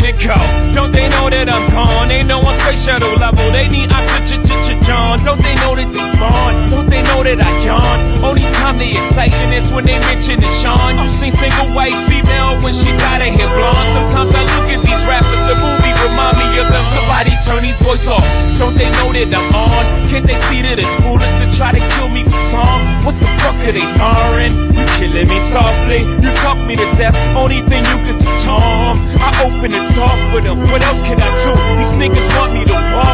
niggas to go. Don't they know that I'm gone? They know I'm space shuttle level. They need oxygen, to John. Don't they know that they gone? Don't they know that I yawn? Only time they exciting is when they mention the Sean. You seen single white female when she got her hair blonde. Sometimes I look at these rappers, the movie remind me of them. Somebody turn these boys off. Don't they know that I'm on? Can't they see that it's foolish to try to kill me with song? What the fuck are they hiring? Killing me softly. You talk me to death. Only thing you could do, Tom. I open the door for them. What else can I do? These niggas want me to walk